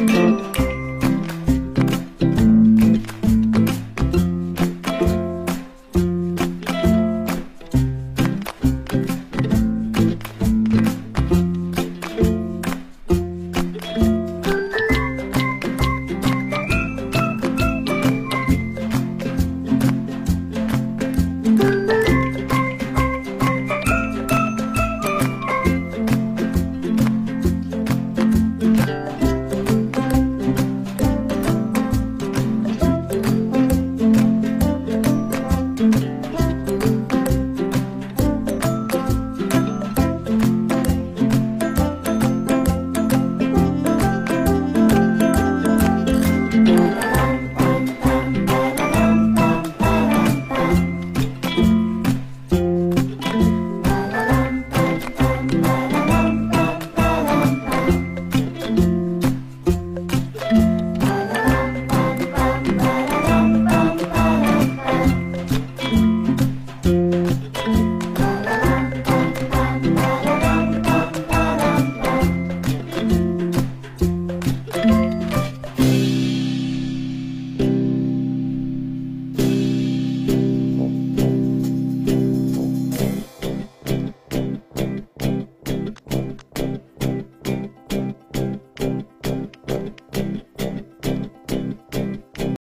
Mm-hmm.